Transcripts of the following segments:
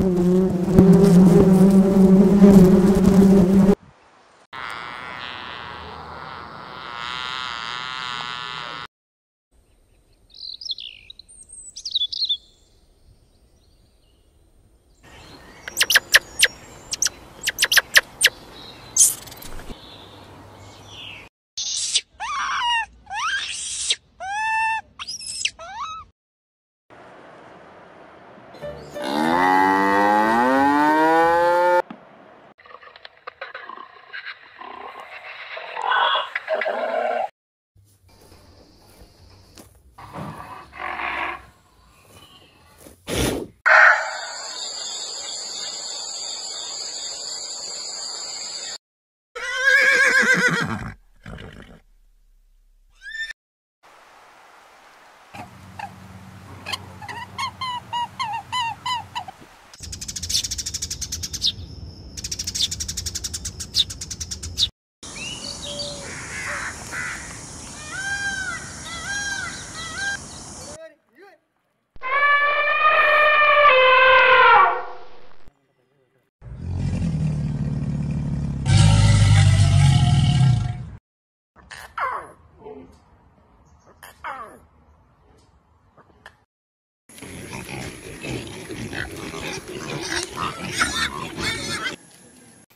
Mm-hmm.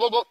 blah, blah.